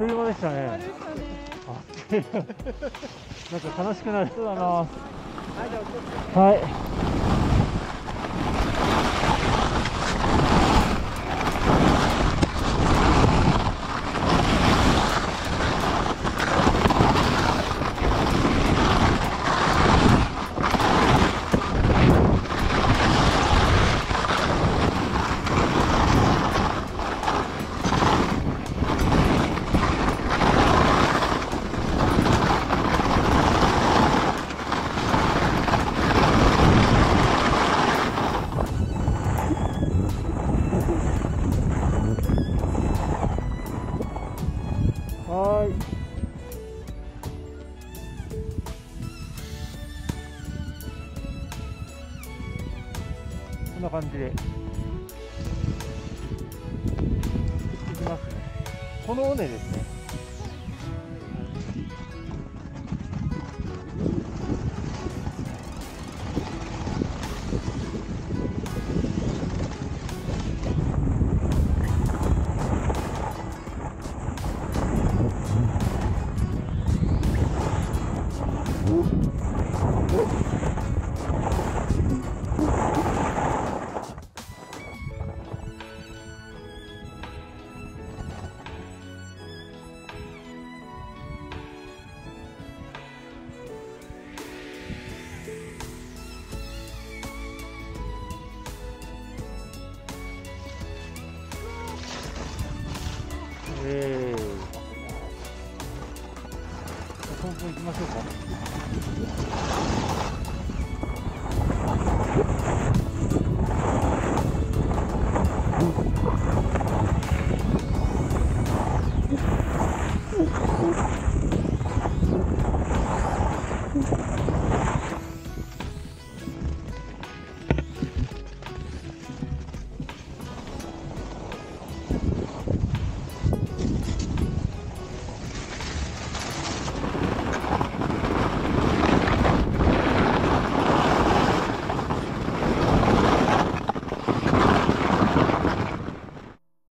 いう間でしたね。あれですかねあなんか悲しくなり。そうだな。はいはい。はーい。こんな感じで。行ってきますね。この尾根ですね。えー、東行きましょうか。